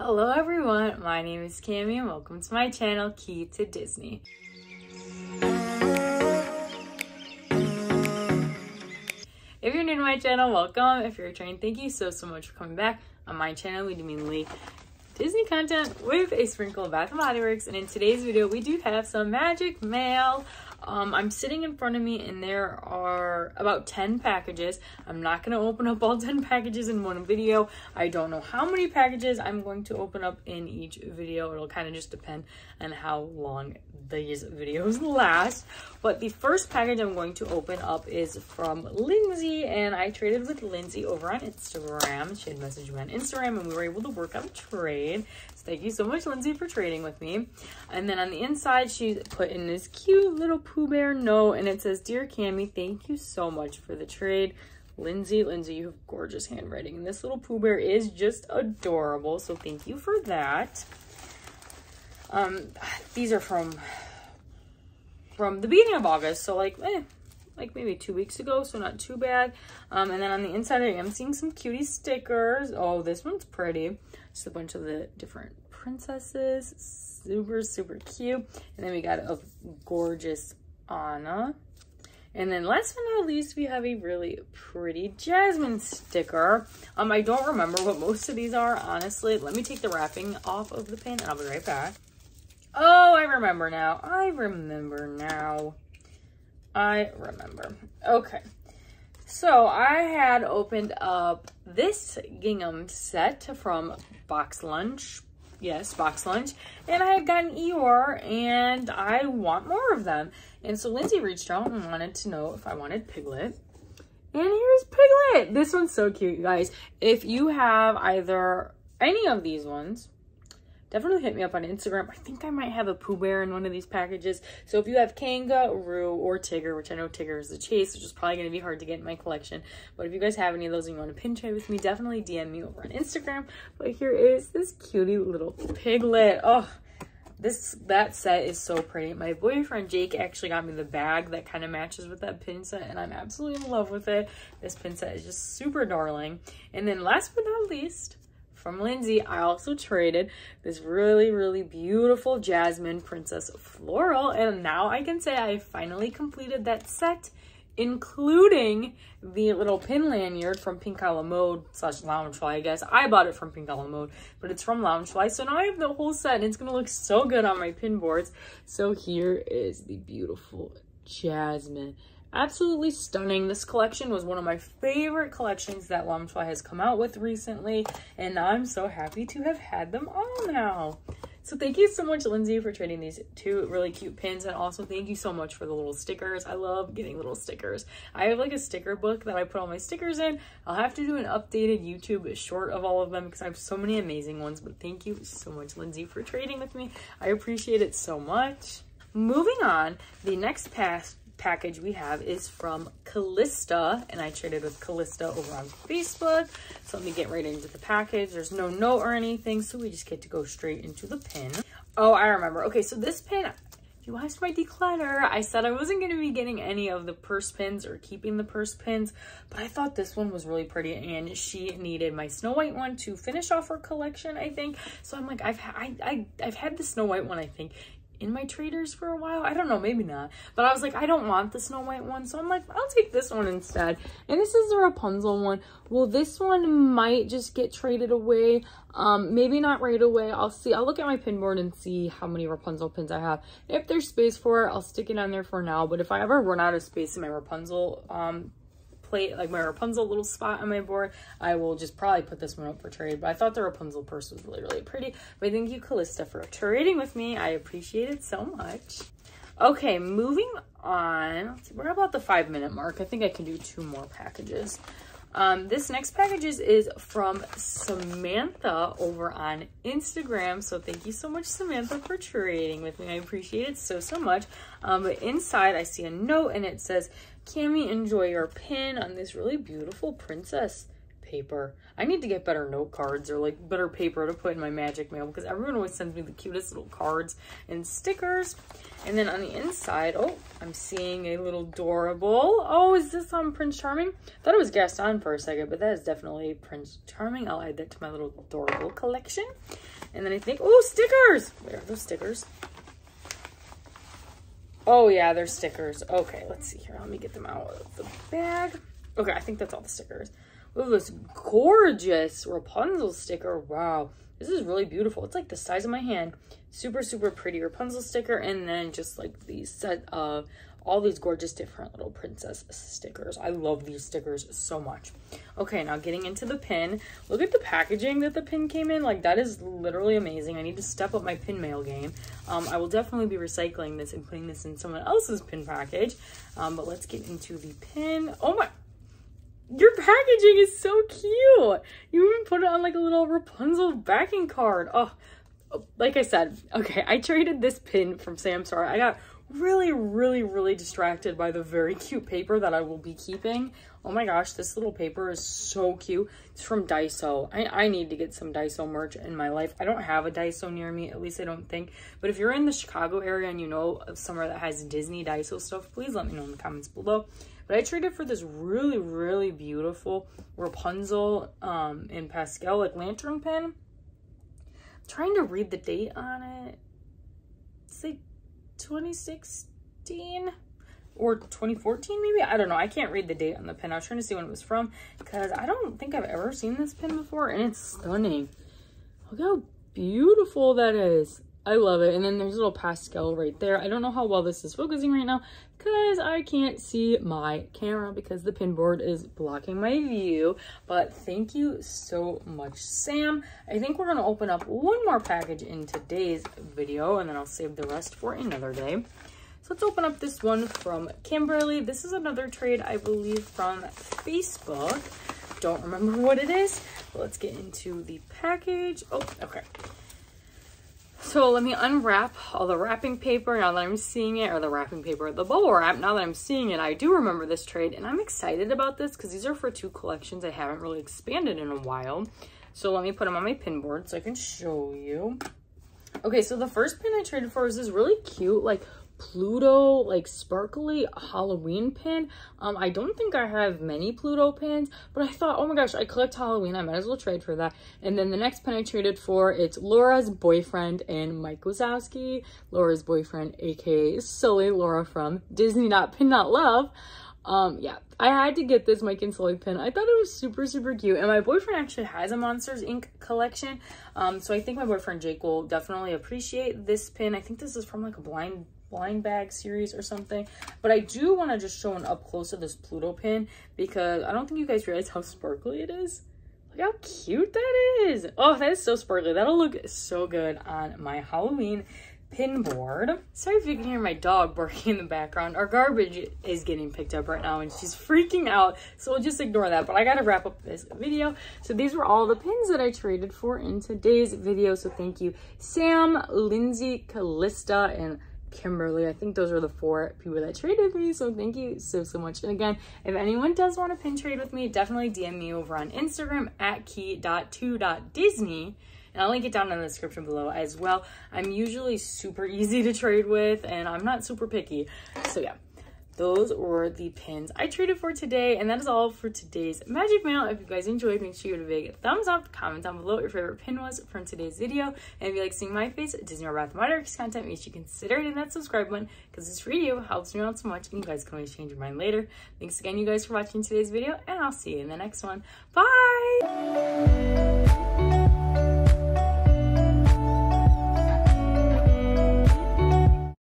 Hello everyone, my name is Kami and welcome to my channel, Key to Disney. If you're new to my channel, welcome. If you're returning, thank you so, so much for coming back. On my channel, we do mainly Disney content with a sprinkle of Bath & Body Works. And in today's video, we do have some magic mail. Um, I'm sitting in front of me and there are about 10 packages. I'm not going to open up all 10 packages in one video. I don't know how many packages I'm going to open up in each video. It'll kind of just depend on how long these videos last. But the first package I'm going to open up is from Lindsay and I traded with Lindsay over on Instagram. She had messaged me on Instagram and we were able to work out a trade. Thank you so much, Lindsay, for trading with me. And then on the inside, she put in this cute little Pooh Bear note and it says, Dear Kami, thank you so much for the trade. Lindsay, Lindsay, you have gorgeous handwriting. And this little Pooh Bear is just adorable. So thank you for that. Um, these are from from the beginning of August, so like, eh, like maybe two weeks ago, so not too bad. Um, and then on the inside, I am seeing some cutie stickers. Oh, this one's pretty. Just a bunch of the different princesses. Super, super cute. And then we got a gorgeous Anna. And then last but not least, we have a really pretty Jasmine sticker. Um, I don't remember what most of these are, honestly. Let me take the wrapping off of the pin and I'll be right back. Oh, I remember now. I remember now. I remember. Okay. So I had opened up this gingham set from Box Lunch. Yes, Box Lunch. And I had gotten Eeyore and I want more of them. And so Lindsay reached out and wanted to know if I wanted Piglet. And here's Piglet. This one's so cute, you guys. If you have either any of these ones, definitely hit me up on Instagram. I think I might have a Pooh Bear in one of these packages. So if you have Kanga, Roo, or Tigger, which I know Tigger is the chase, which is probably going to be hard to get in my collection. But if you guys have any of those and you want to pin trade with me, definitely DM me over on Instagram. But here is this cutie little piglet. Oh, this that set is so pretty. My boyfriend Jake actually got me the bag that kind of matches with that pin set and I'm absolutely in love with it. This pin set is just super darling. And then last but not least, from Lindsay, I also traded this really, really beautiful Jasmine Princess Floral. And now I can say I finally completed that set, including the little pin lanyard from Pink a la Mode slash Loungefly, I guess. I bought it from Pink a la Mode, but it's from Loungefly. So now I have the whole set and it's going to look so good on my pin boards. So here is the beautiful Jasmine absolutely stunning. This collection was one of my favorite collections that Loungefly has come out with recently, and I'm so happy to have had them all now. So thank you so much, Lindsay, for trading these two really cute pins. And also thank you so much for the little stickers. I love getting little stickers. I have like a sticker book that I put all my stickers in. I'll have to do an updated YouTube short of all of them because I have so many amazing ones. But thank you so much, Lindsay, for trading with me. I appreciate it so much. Moving on, the next past package we have is from Callista, and I traded with Callista over on Facebook. So let me get right into the package. There's no note or anything, so we just get to go straight into the pin. Oh, I remember. Okay, so this pin, you watched my declutter, I said I wasn't going to be getting any of the purse pins or keeping the purse pins, but I thought this one was really pretty, and she needed my Snow White one to finish off her collection, I think. So I'm like, I've, I, I, I've had the Snow White one, I think, in my traders for a while. I don't know, maybe not. But I was like, I don't want the Snow White one. So I'm like, I'll take this one instead. And this is the Rapunzel one. Well, this one might just get traded away. Um, maybe not right away. I'll see. I'll look at my pin board and see how many Rapunzel pins I have. If there's space for it, I'll stick it on there for now. But if I ever run out of space in my Rapunzel um, plate, like my Rapunzel little spot on my board, I will just probably put this one up for trade. But I thought the Rapunzel purse was really, really pretty. But thank you, Callista, for trading with me. I appreciate it so much. Okay, moving on. Let's see, We're about the five minute mark. I think I can do two more packages. Um, this next package is, from Samantha over on Instagram. So thank you so much, Samantha, for trading with me. I appreciate it so, so much. Um, but inside I see a note and it says, Kami, enjoy your pin on this really beautiful princess paper. I need to get better note cards or like better paper to put in my magic mail because everyone always sends me the cutest little cards and stickers. And then on the inside, oh, I'm seeing a little adorable. Oh, is this on Prince Charming? thought it was Gaston for a second, but that is definitely Prince Charming. I'll add that to my little adorable collection. And then I think, oh, stickers. Where are those stickers? Oh, yeah, they're stickers. Okay, let's see here. Let me get them out of the bag. Okay, I think that's all the stickers. Oh, this gorgeous Rapunzel sticker. Wow, this is really beautiful. It's like the size of my hand. Super, super pretty Rapunzel sticker. And then just like these set of all these gorgeous different little princess stickers. I love these stickers so much. Okay, now getting into the pin. Look at the packaging that the pin came in. Like, that is literally amazing. I need to step up my pin mail game. Um, I will definitely be recycling this and putting this in someone else's pin package. Um, but let's get into the pin. Oh my, your packaging is so cute. You even put it on like a little Rapunzel backing card. Oh, like I said, okay, I traded this pin from Samantha. I got really, really, really distracted by the very cute paper that I will be keeping. Oh my gosh, this little paper is so cute. It's from Daiso. I, I need to get some Daiso merch in my life. I don't have a Daiso near me, at least I don't think. But if you're in the Chicago area and you know of somewhere that has Disney Daiso stuff, please let me know in the comments below. But I traded for this really, really beautiful Rapunzel um, in Pastel, like lantern pen. I'm trying to read the date on it. It's like 2016 or 2014 maybe? I don't know. I can't read the date on the pin. I was trying to see when it was from because i don't think i've ever seen this pin before and it's stunning. Look how beautiful that is I love it. And then there's a little pastel right there. I don't know how well this is focusing right now because I can't see my camera because the pin board is blocking my view. But thank you so much, Sam. I think we're going to open up one more package in today's video and then I'll save the rest for another day. So let's open up this one from Kimberly. This is another trade, I believe, from Facebook. Don't remember what it is. But let's get into the package. Oh, okay. So let me unwrap all the wrapping paper now that I'm seeing it, or the wrapping paper, the bubble wrap. Now that I'm seeing it, I do remember this trade, and I'm excited about this because these are for two collections I haven't really expanded in a while. So let me put them on my pin board so I can show you. Okay, so the first pin I traded for is this really cute, like Pluto like sparkly Halloween pin. Um, I don't think I have many Pluto pins, but I thought, oh my gosh, I collect Halloween. I might as well trade for that. And then the next pin I traded for, it's Laura's boyfriend and Mike Wazowski. Laura's boyfriend, aka Sully Laura from Disney Not Pin Not Love. Um, yeah, I had to get this Mike and Sully pin. I thought it was super, super cute. And my boyfriend actually has a Monsters Inc. collection. Um, so I think my boyfriend Jake will definitely appreciate this pin. I think this is from like a blind blind bag series or something. But i do want to just show an up close of this pluto pin because i don't think you guys realize how sparkly it is. Look how cute that is. Oh that is so sparkly. That'll look so good on my halloween pin board. Sorry if you can hear my dog barking in the background. Our garbage is getting picked up right now and she's freaking out. So we'll just ignore that but i gotta wrap up this video. So these were all the pins that i traded for in today's video. So thank you sam lindsay callista and Kimberly. I think those are the four people that traded with me. So thank you so, so much. And again, if anyone does want to pin trade with me, definitely DM me over on Instagram at key.to.disney. And I'll link it down in the description below as well. I'm usually super easy to trade with and I'm not super picky. So yeah, those were the pins I traded for today. And that is all for today's Magic Mail. If you guys enjoyed, make sure you give it a big thumbs up. Comment down below what your favorite pin was from today's video. And if you like seeing my face Disney or Bath Waterworks content, make sure you consider hitting that subscribe button because this video helps me out so much, and you guys can always change your mind later. Thanks again, you guys, for watching today's video, and I'll see you in the next one. Bye!